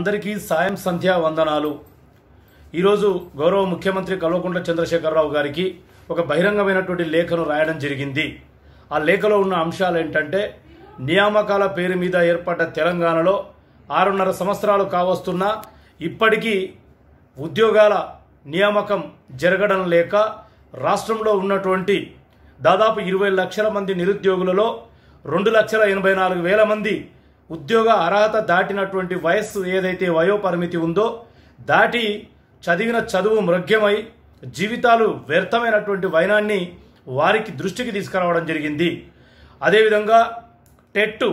అందరికీ సాయం సంధ్యా వందనాలు. ఈరోజు గౌరవ ముఖ్యమంత్రి కల్వకుంట్ల చంద్రశేఖరరావు గారికి ఒక బహిరంగమైనటువంటి లేఖను రాయడం జరిగింది. ఆ లేఖలో ఉన్న అంశాలు ఏంటంటే నియామకాల పేరు మీద ఏర్పడ్డ తెలంగాణలో ఆరున్నర సంవత్సరాలు కావస్తున్నా ఇప్పటికీ ఉద్యోగాల నియామకం జరగడం లేక రాష్ట్రంలో ఉన్నటువంటి దాదాపు ఇరవై లక్షల మంది నిరుద్యోగులలో రెండు లక్షల ఎనభై నాలుగు వేల మంది ఉద్యోగ అర్హత దాటినటువంటి వయస్సు ఏదైతే వయోపరిమితి ఉందో దాటి చదివిన చదువు మృగ్యమై జీవితాలు వ్యర్థమైనటువంటి వైనాన్ని వారికి దృష్టికి తీసుకురావడం జరిగింది. అదేవిధంగా టెట్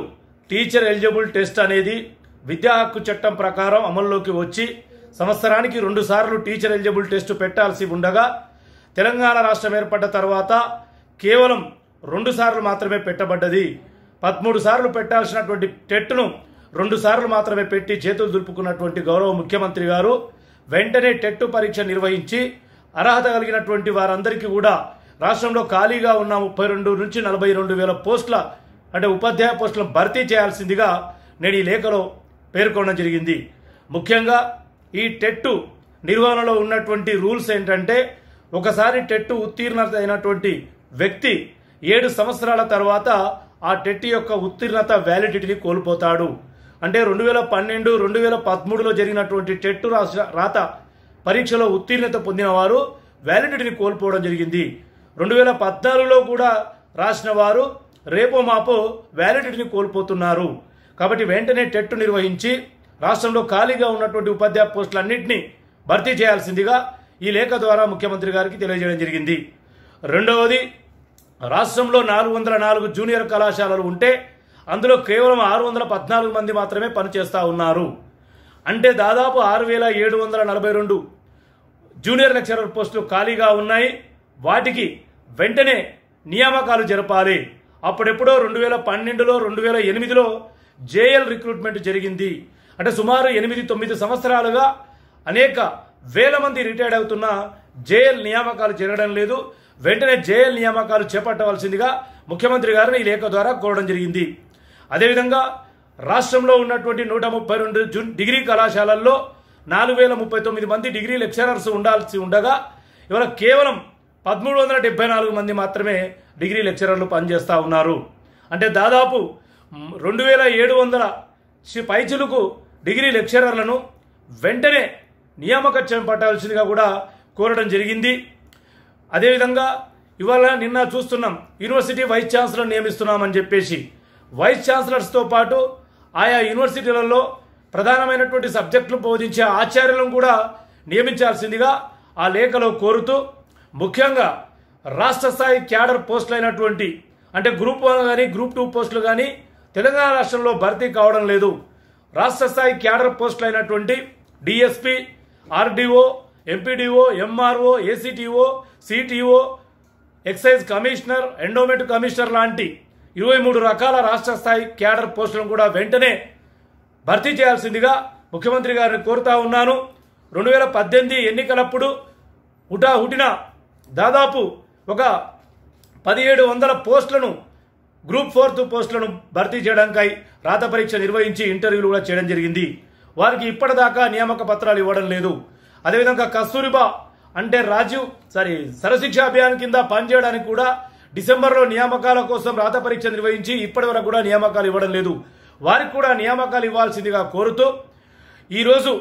టీచర్ ఎలిజిబుల్ టెస్ట్ అనేది విద్యా హక్కు చట్టం ప్రకారం అమల్లోకి వచ్చి సంవత్సరానికి రెండు సార్లు టీచర్ ఎలిజిబుల్ టెస్ట్ పెట్టాల్సి ఉండగా తెలంగాణ రాష్ట్రం ఏర్పడ్డ తర్వాత కేవలం రెండుసార్లు మాత్రమే పెట్టబడ్డది. పదమూడు సార్లు పెట్టాల్సినటువంటి టెట్ను రెండు సార్లు మాత్రమే పెట్టి చేతులు దులుపుకున్నటువంటి గౌరవ ముఖ్యమంత్రి గారు వెంటనే టెట్టు పరీక్ష నిర్వహించి అర్హత కలిగినటువంటి వారందరికీ కూడా రాష్ట్రంలో ఖాళీగా ఉన్న ముప్పై రెండు నుంచి నలభై రెండు వేల పోస్టుల అంటే ఉపాధ్యాయ పోస్టులను భర్తీ చేయాల్సిందిగా నేను ఈ లేఖలో పేర్కొనడం జరిగింది. ముఖ్యంగా ఈ టెట్టు నిర్వహణలో ఉన్నటువంటి రూల్స్ ఏంటంటే ఒకసారి టెట్టు ఉత్తీర్ణత అయినటువంటి వ్యక్తి ఏడు సంవత్సరాల తర్వాత ఆ టెట్ యొక్క ఉత్తీర్ణత వ్యాలిడిటీని కోల్పోతాడు. అంటే రెండు వేల పన్నెండు రెండు వేల పదమూడులో జరిగినటువంటి టెట్ రాష్ట్ర రాత పరీక్షలో ఉత్తీర్ణత పొందిన వారు వ్యాలిడిటీని కోల్పోవడం జరిగింది. రెండు వేల పద్నాలుగులో కూడా రాసిన వారు రేపో మాపో వ్యాలిడిటీని కోల్పోతున్నారు. కాబట్టి వెంటనే టెట్ నిర్వహించి రాష్ట్రంలో ఖాళీగా ఉన్నటువంటి ఉపాధ్యాయ పోస్టులన్నింటినీ భర్తీ చేయాల్సిందిగా ఈ లేఖ ద్వారా ముఖ్యమంత్రి గారికి తెలియజేయడం జరిగింది. రెండవది రాష్ట్రంలో నాలుగు వందల నాలుగు జూనియర్ కళాశాలలు ఉంటే అందులో కేవలం ఆరు వందల పద్నాలుగు మంది మాత్రమే పనిచేస్తూ ఉన్నారు. అంటే దాదాపు ఆరు వేల ఏడు వందల నలభై రెండు జూనియర్ లెక్చరర్ పోస్టులు ఖాళీగా ఉన్నాయి. వాటికి వెంటనే నియామకాలు జరపాలి. అప్పుడెప్పుడో రెండు వేల పన్నెండులో రెండు వేల ఎనిమిదిలో జేఎల్ రిక్రూట్మెంట్ జరిగింది. అంటే సుమారు ఎనిమిది తొమ్మిది సంవత్సరాలుగా అనేక వేల మంది రిటైర్డ్ అవుతున్న జేఎల్ నియామకాలు జరగడం లేదు. వెంటనే జేఎల్ నియామకాలు చేపట్టవలసిందిగా ముఖ్యమంత్రి గారిని ఈ లేఖ ద్వారా కోరడం జరిగింది. అదేవిధంగా రాష్ట్రంలో ఉన్నటువంటి నూట ముప్పై రెండు జూన్ డిగ్రీ కళాశాలల్లో నాలుగు వేల ముప్పై తొమ్మిది మంది డిగ్రీ లెక్చరర్స్ ఉండాల్సి ఉండగా ఇవాళ కేవలం పదమూడు వందల డెబ్బై నాలుగు మంది మాత్రమే డిగ్రీ లెక్చరర్లు పనిచేస్తూ ఉన్నారు. అంటే దాదాపు రెండు వేల ఏడు వందల పైచులకు డిగ్రీ లెక్చరర్లను వెంటనే నియామకం చేపట్టాల్సిందిగా కూడా కోరడం జరిగింది. అదేవిధంగా ఇవాళ నిన్న చూస్తున్నాం యూనివర్సిటీ వైస్ ఛాన్సలర్ నియమిస్తున్నామని చెప్పేసి. వైస్ ఛాన్సలర్స్తో పాటు ఆయా యూనివర్సిటీలలో ప్రధానమైనటువంటి సబ్జెక్టులు బోధించే ఆచార్యులను కూడా నియమించాల్సిందిగా ఆ లేఖలో కోరుతూ ముఖ్యంగా రాష్ట్ర స్థాయి క్యాడర్ పోస్టులు అయినటువంటి అంటే గ్రూప్ వన్ కానీ గ్రూప్ టూ పోస్టులు కానీ తెలంగాణ రాష్ట్రంలో భర్తీ కావడం లేదు. రాష్ట్ర స్థాయి క్యాడర్ పోస్టులు అయినటువంటి DSP RDO MPDO MRO ACTO CTO excise commissioner endowment commissioner లాంటి ఇరవై మూడు రకాల రాష్ట్ర స్థాయి క్యాడర్ పోస్టులను కూడా వెంటనే భర్తీ చేయాల్సిందిగా ముఖ్యమంత్రి గారిని కోరుతా ఉన్నాను. రెండు వేల పద్దెనిమిది ఎన్నికలప్పుడు హుటా హుటిన దాదాపు ఒక పదిహేడు వందల పోస్టులను గ్రూప్ ఫోర్త్ పోస్టులను భర్తీ చేయడానికై రాత పరీక్ష నిర్వహించి ఇంటర్వ్యూలు కూడా చేయడం జరిగింది. వారికి ఇప్పటిదాకా నియామక పత్రాలు ఇవ్వడం లేదు. అదేవిధంగా కస్తూరిబా అంటే రాజీవ్ సారీ సరశిక్ష అభియాన్ కింద పనిచేయడానికి కూడా డిసెంబర్లో నియామకాల కోసం రాత పరీక్ష నిర్వహించి ఇప్పటి వరకు కూడా నియామకాలు ఇవ్వడం లేదు. వారికి కూడా నియామకాలు ఇవ్వాల్సిందిగా కోరుతూ ఈరోజు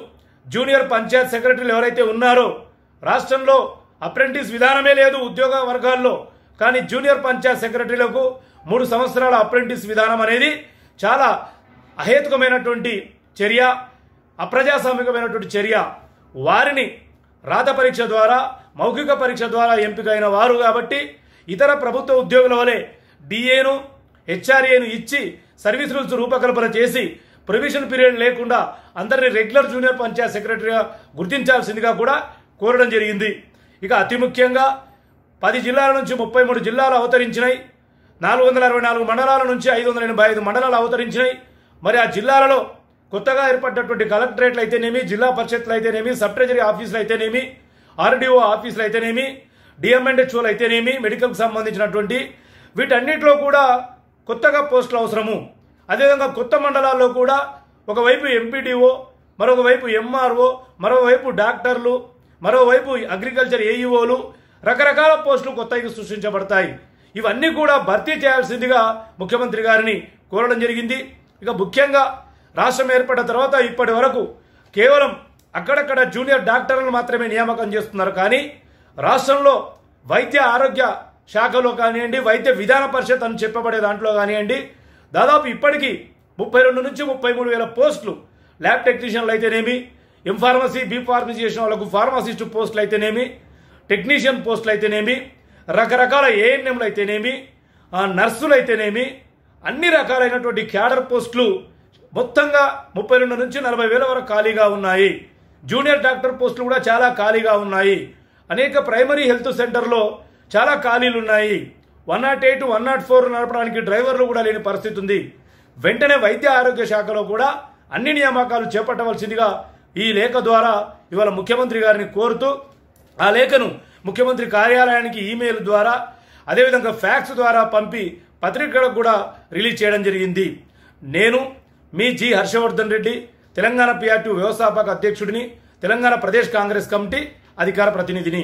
జూనియర్ పంచాయత్ సెక్రటరీలు ఎవరైతే ఉన్నారో రాష్ట్రంలో అప్రెంటిస్ విధానమే లేదు ఉద్యోగ వర్గాల్లో కానీ జూనియర్ పంచాయత్ సెక్రటరీలకు మూడు సంవత్సరాల అప్రెంటిస్ విధానం అనేది చాలా అహేతుకమైనటువంటి చర్య అప్రజాస్వామికమైనటువంటి చర్య. వారిని రాత పరీక్ష ద్వారా మౌఖిక పరీక్ష ద్వారా ఎంపికైన వారు కాబట్టి ఇతర ప్రభుత్వ ఉద్యోగుల వలె డిఏను హెచ్ఆర్ఏను ఇచ్చి సర్వీస్ రూల్స్ రూపకల్పన చేసి ప్రొవిషన్ పీరియడ్ లేకుండా అందరినీ రెగ్యులర్ జూనియర్ పంచాయత్ సెక్రటరీగా గుర్తించాల్సిందిగా కూడా కోరడం జరిగింది. ఇక అతి ముఖ్యంగా పది జిల్లాల నుంచి ముప్పై మూడు జిల్లాలు అవతరించినాయి. నాలుగు వందల అరవై నాలుగు మండలాల నుంచి ఐదు వందల ఎనభై ఐదు మండలాలు అవతరించినాయి. మరి ఆ జిల్లాలలో కొత్తగా ఏర్పడ్డటువంటి కలెక్టరేట్లు అయితేనేమి జిల్లా పరిషత్లు అయితేనేమి సబ్ ట్రెజరీ ఆఫీసులు అయితేనేమి ఆర్డీఓ ఆఫీసులు అయితేనేమి డిఎంఎండ్హెచ్ఓలు అయితేనేమి మెడికల్కి సంబంధించినటువంటి వీటన్నిటిలో కూడా కొత్తగా పోస్టులు అవసరము. అదేవిధంగా కొత్త మండలాల్లో కూడా ఒకవైపు ఎంపీడీఓ మరొకవైపు ఎంఆర్ఓ మరోవైపు డాక్టర్లు మరోవైపు అగ్రికల్చర్ ఏఈఓలు రకరకాల పోస్టులు కొత్తగా సృష్టించబడతాయి. ఇవన్నీ కూడా భర్తీ చేయాల్సిందిగా ముఖ్యమంత్రి గారిని కోరడం జరిగింది. ఇక ముఖ్యంగా రాష్ట్రం ఏర్పడిన తర్వాత ఇప్పటి వరకు కేవలం అక్కడక్కడ జూనియర్ డాక్టర్లను మాత్రమే నియామకం చేస్తున్నారు. కానీ రాష్ట్రంలో వైద్య ఆరోగ్య శాఖలో కానివ్వండి వైద్య విధాన పరిషత్ అని చెప్పబడే దాంట్లో కానివ్వండి దాదాపు ఇప్పటికీ ముప్పై రెండు నుంచి ముప్పై మూడు వేల పోస్టులు ల్యాబ్ టెక్నీషియన్లు అయితేనేమి ఇన్ఫార్మసీ బీ ఫార్మసీ చేసిన వాళ్ళకు ఫార్మసిస్ట్ పోస్టులు అయితేనేమి టెక్నీషియన్ పోస్టులు అయితేనేమి రకరకాల ఏఎన్ఎంలు అయితేనేమి నర్సులు అయితేనేమి అన్ని రకాలైనటువంటి క్యాడర్ పోస్టులు మొత్తంగా ముప్పై రెండు నుంచి నలభై వేల వరకు ఖాళీగా ఉన్నాయి. జూనియర్ డాక్టర్ పోస్టులు కూడా చాలా ఖాళీగా ఉన్నాయి. అనేక ప్రైమరీ హెల్త్ సెంటర్లో చాలా ఖాళీలు ఉన్నాయి. One not eight one not four నడపడానికి డ్రైవర్లు కూడా లేని పరిస్థితి ఉంది. వెంటనే వైద్య ఆరోగ్య శాఖలో కూడా అన్ని నియామకాలు చేపట్టవలసిందిగా ఈ లేఖ ద్వారా ఇవాళ ముఖ్యమంత్రి గారిని కోరుతూ ఆ లేఖను ముఖ్యమంత్రి కార్యాలయానికి ఈమెయిల్ ద్వారా అదేవిధంగా ఫ్యాక్స్ ద్వారా పంపి పత్రికలకు కూడా రిలీజ్ చేయడం జరిగింది. నేను మీ జి హర్షవర్ధన్ రెడ్డి తెలంగాణ పిఆర్టీ వ్యవస్థాపక అధ్యక్షుడిని తెలంగాణ ప్రదేశ్ కాంగ్రెస్ కమిటీ అధికార ప్రతినిధిని.